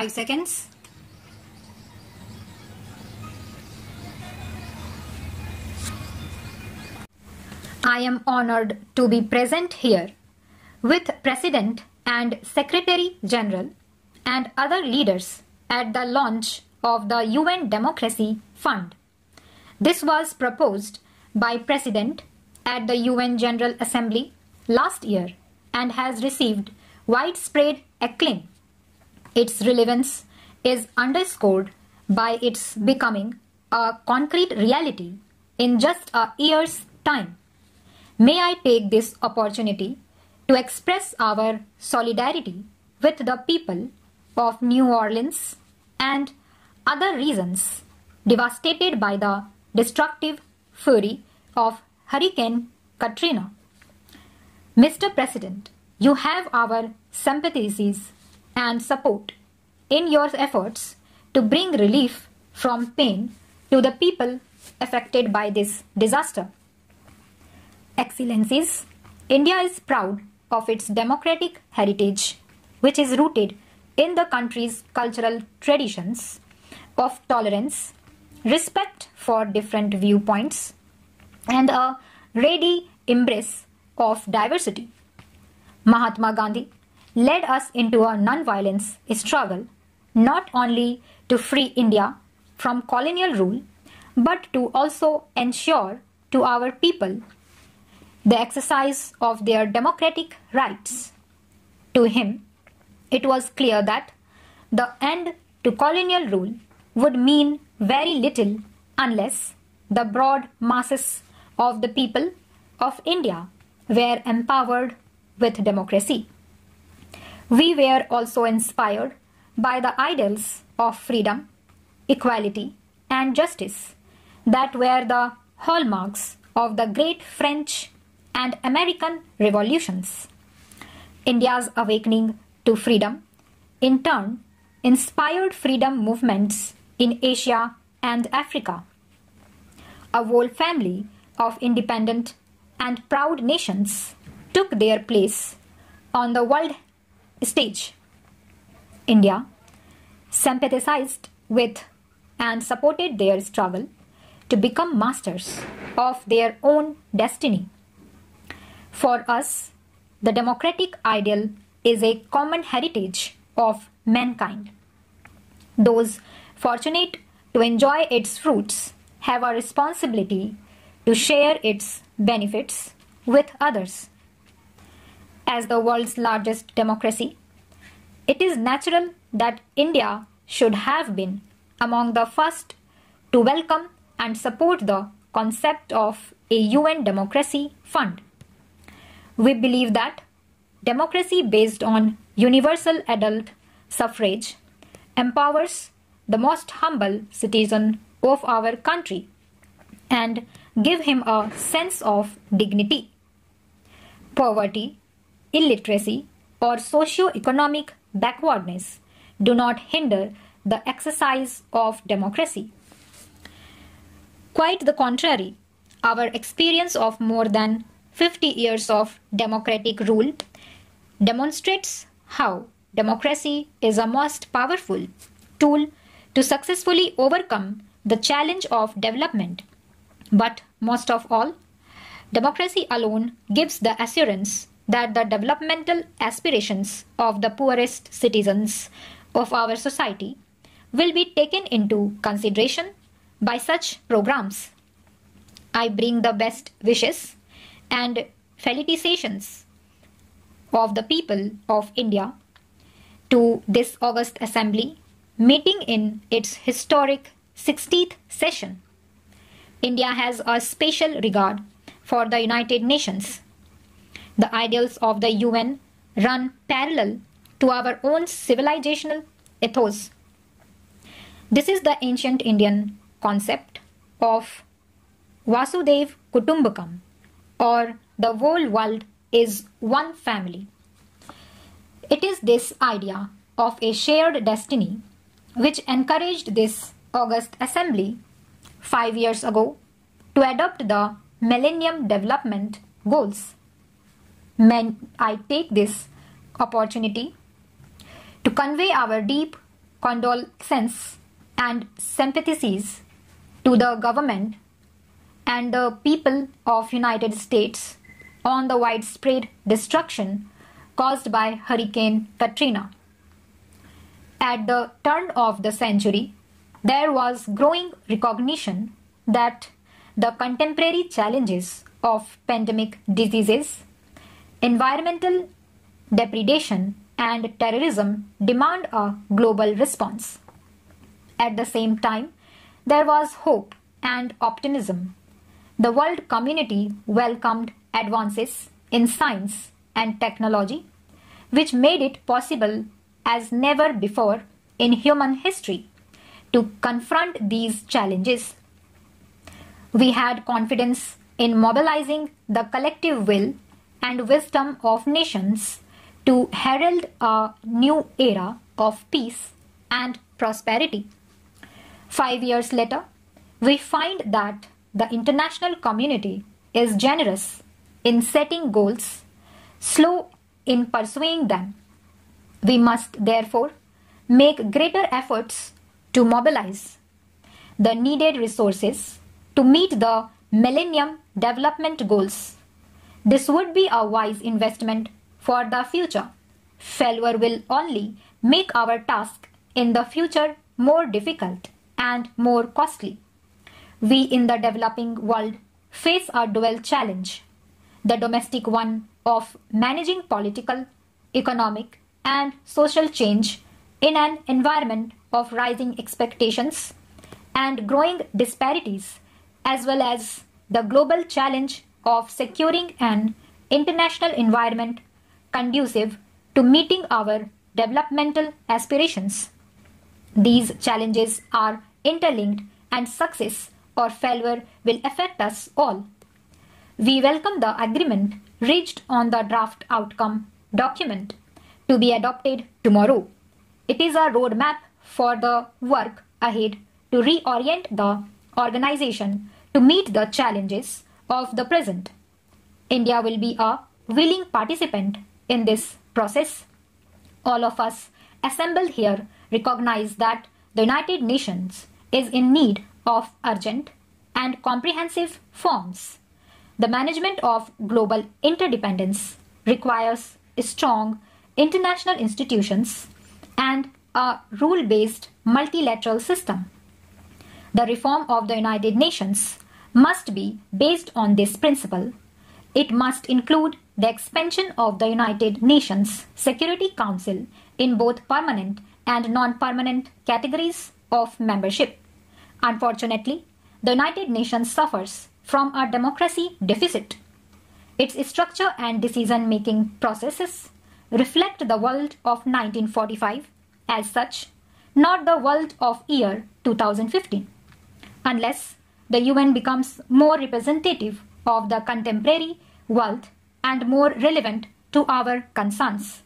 5 seconds. I am honored to be present here with President and Secretary General and other leaders at the launch of the UN Democracy Fund. This was proposed by President at the UN General Assembly last year and has received widespread acclaim. Its relevance is underscored by its becoming a concrete reality in just a year's time. May I take this opportunity to express our solidarity with the people of New Orleans and other regions devastated by the destructive fury of Hurricane Katrina. Mr. President, you have our sympathies and support in your efforts to bring relief from pain to the people affected by this disaster. Excellencies, India is proud of its democratic heritage, which is rooted in the country's cultural traditions of tolerance, respect for different viewpoints, and a ready embrace of diversity. Mahatma Gandhi led us into a non-violence struggle not only to free India from colonial rule but to also ensure to our people the exercise of their democratic rights. To him, it was clear that the end to colonial rule would mean very little unless the broad masses of the people of India were empowered with democracy. We were also inspired by the ideals of freedom, equality, and justice that were the hallmarks of the great French and American revolutions. India's awakening to freedom, in turn, inspired freedom movements in Asia and Africa. A whole family of independent and proud nations took their place on the world stage. India sympathized with and supported their struggle to become masters of their own destiny. For us, the democratic ideal is a common heritage of mankind. Those fortunate to enjoy its fruits have a responsibility to share its benefits with others. As the world's largest democracy, it is natural that India should have been among the first to welcome and support the concept of a UN Democracy Fund. We believe that democracy based on universal adult suffrage empowers the most humble citizen of our country and give him a sense of dignity. Poverty, illiteracy, or socio-economic backwardness do not hinder the exercise of democracy. Quite the contrary, our experience of more than 50 years of democratic rule demonstrates how democracy is a most powerful tool to successfully overcome the challenge of development. But most of all, democracy alone gives the assurance that the developmental aspirations of the poorest citizens of our society will be taken into consideration by such programs. I bring the best wishes and felicitations of the people of India to this August Assembly meeting in its historic 60th session. India has a special regard for the United Nations. The ideals of the UN run parallel to our own civilizational ethos. This is the ancient Indian concept of Vasudhaiva Kutumbakam or the whole world is one family. It is this idea of a shared destiny which encouraged this August Assembly five years ago to adopt the Millennium Development Goals. I take this opportunity to convey our deep condolences and sympathies to the government and the people of United States on the widespread destruction caused by Hurricane Katrina. At the turn of the century, there was growing recognition that the contemporary challenges of pandemic diseases, environmental depredation, and terrorism demand a global response. At the same time, there was hope and optimism. The world community welcomed advances in science and technology, which made it possible as never before in human history to confront these challenges. We had confidence in mobilizing the collective will and wisdom of nations to herald a new era of peace and prosperity. Five years later, we find that the international community is generous in setting goals, slow in pursuing them. We must therefore make greater efforts to mobilize the needed resources to meet the Millennium Development Goals. This would be a wise investment for the future. Failure will only make our task in the future more difficult and more costly. We in the developing world face a dual challenge the domestic one of managing political, economic, and social change in an environment of rising expectations and growing disparities, as well as the global challenge of securing an international environment conducive to meeting our developmental aspirations. These challenges are interlinked, and success or failure will affect us all. We welcome the agreement reached on the draft outcome document to be adopted tomorrow. It is a roadmap for the work ahead to reorient the organization to meet the challenges of the present. India will be a willing participant in this process. All of us assembled here recognize that the United Nations is in need of urgent and comprehensive forms the management of global interdependence requires strong international institutions and a rule based multilateral system. The reform of the United Nations must be based on this principle. It must include the expansion of the United Nations Security Council in both permanent and non permanent categories of membership. Unfortunately, the United Nations suffers from a democracy deficit. Its structure and decision making processes reflect the world of 1945 as such, not the world of year 2015. Unless the UN becomes more representative of the contemporary world and more relevant to our concerns.